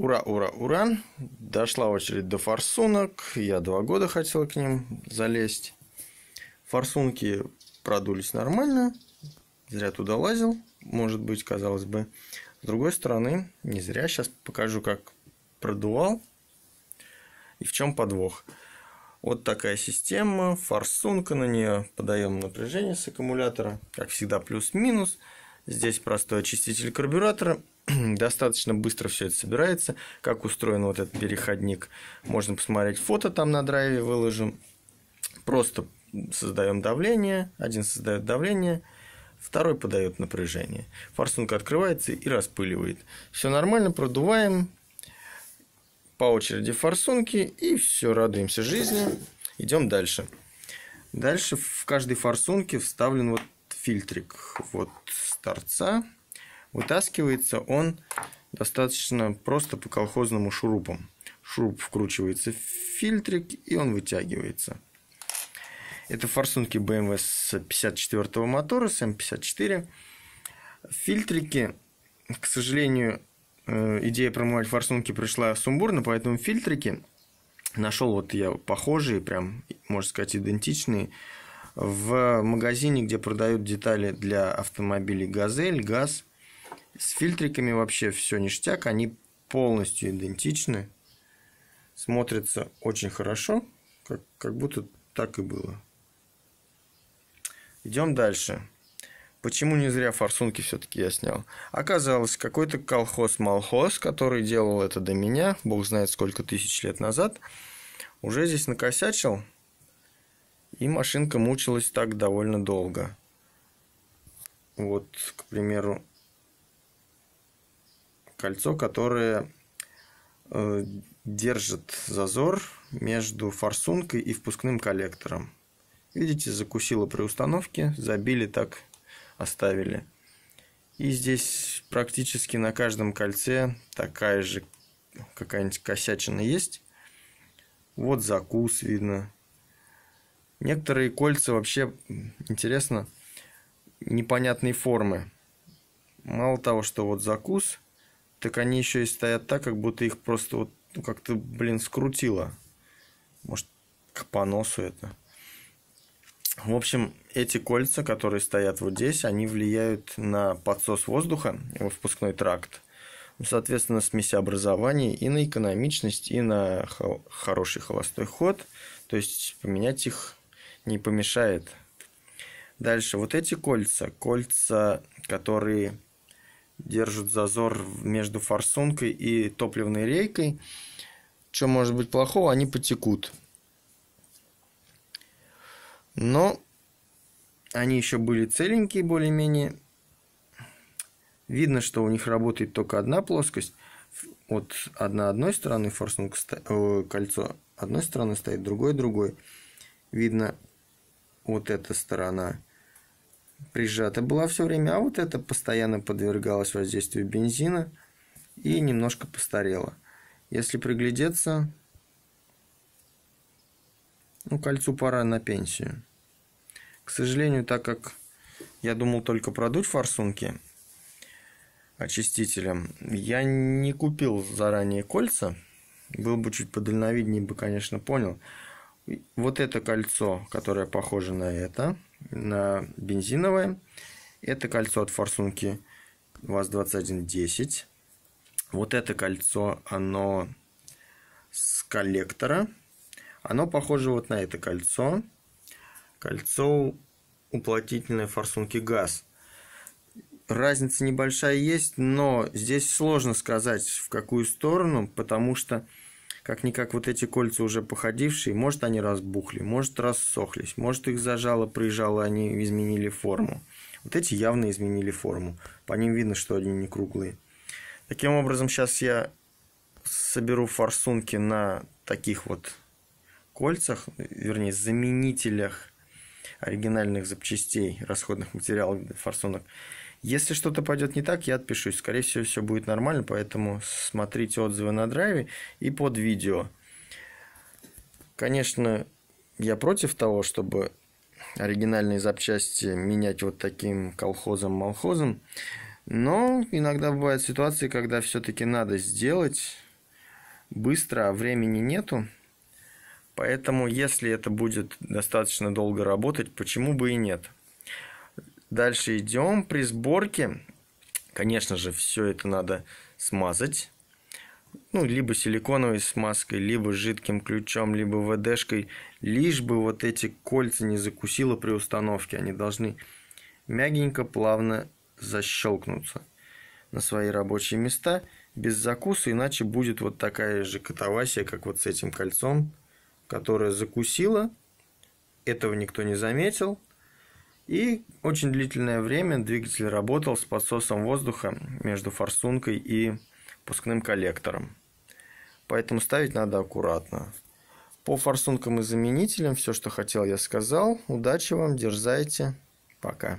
Ура, ура, ура. Дошла очередь до форсунок. Я два года хотел к ним залезть. Форсунки продулись нормально. Зря туда лазил, может быть, казалось бы. С другой стороны, не зря. Сейчас покажу, как продувал и в чем подвох. Вот такая система, форсунка, на нее подаем напряжение с аккумулятора, как всегда плюс-минус. Здесь простой очиститель карбюратора, достаточно быстро все это собирается. Как устроен вот этот переходник, можно посмотреть фото там на драйве, выложим. Просто создаем давление, один создает давление, второй подает напряжение. Форсунка открывается и распыливает. Все нормально, продуваем, по очереди форсунки и все, радуемся жизни. Идем дальше. Дальше в каждой форсунке вставлен вот фильтрик вот с торца. Вытаскивается он достаточно просто по колхозному шурупам. Шуруп вкручивается в фильтрик и он вытягивается. Это форсунки BMW с 54 мотора, с M54. Фильтрики, к сожалению, Э, идея промывать форсунки пришла сумбурно, поэтому фильтрики нашел вот я похожие, прям, можно сказать, идентичные, в магазине, где продают детали для автомобилей «Газель», «ГАЗ». С фильтриками вообще все ништяк, они полностью идентичны, смотрятся очень хорошо, как, как будто так и было. Идем дальше. Почему не зря форсунки все-таки я снял? Оказалось, какой-то колхоз-молхоз, который делал это до меня, бог знает сколько тысяч лет назад, уже здесь накосячил, и машинка мучилась так довольно долго. Вот, к примеру, кольцо, которое э, держит зазор между форсункой и впускным коллектором. Видите, закусило при установке, забили так оставили. И здесь практически на каждом кольце такая же какая-нибудь косячина есть. Вот закус видно. Некоторые кольца вообще, интересно, непонятной формы. Мало того, что вот закус, так они еще и стоят так, как будто их просто вот ну, как-то, блин, скрутило. Может, к поносу это. В общем, эти кольца, которые стоят вот здесь, они влияют на подсос воздуха во впускной тракт. Ну, соответственно, смесеобразование и на экономичность, и на хороший холостой ход. То есть поменять их не помешает. Дальше, вот эти кольца, кольца, которые держат зазор между форсункой и топливной рейкой, что может быть плохого, они потекут. Но они еще были целенькие более-менее. Видно, что у них работает только одна плоскость. Вот одна одной стороны форсунка кольцо одной стороны стоит, другой другой. Видно, вот эта сторона прижата была все время, а вот эта постоянно подвергалась воздействию бензина и немножко постарела. Если приглядеться, ну, кольцу пора на пенсию. К сожалению, так как я думал только продуть форсунки очистителем, я не купил заранее кольца. Был бы чуть подальновиднее, бы, конечно, понял. Вот это кольцо, которое похоже на это, на бензиновое. Это кольцо от форсунки ВАЗ-2110. Вот это кольцо, оно с коллектора. Оно похоже вот на это кольцо кольцо уплотнительной форсунки газ. Разница небольшая есть, но здесь сложно сказать, в какую сторону, потому что как-никак вот эти кольца уже походившие, может они разбухли, может рассохлись, может их зажало, прижало, они изменили форму. Вот эти явно изменили форму. По ним видно, что они не круглые. Таким образом, сейчас я соберу форсунки на таких вот кольцах, вернее, заменителях оригинальных запчастей, расходных материалов форсунок. Если что-то пойдет не так, я отпишусь. Скорее всего, все будет нормально, поэтому смотрите отзывы на драйве и под видео. Конечно, я против того, чтобы оригинальные запчасти менять вот таким колхозом-молхозом, но иногда бывают ситуации, когда все-таки надо сделать быстро, а времени нету. Поэтому, если это будет достаточно долго работать, почему бы и нет? Дальше идем. При сборке, конечно же, все это надо смазать. Ну, либо силиконовой смазкой, либо жидким ключом, либо ВДшкой. Лишь бы вот эти кольца не закусило при установке. Они должны мягенько, плавно защелкнуться на свои рабочие места без закуса, иначе будет вот такая же катавасия, как вот с этим кольцом, которое закусило. Этого никто не заметил. И очень длительное время двигатель работал с подсосом воздуха между форсункой и пускным коллектором. Поэтому ставить надо аккуратно. По форсункам и заменителям все, что хотел, я сказал. Удачи вам, дерзайте. Пока.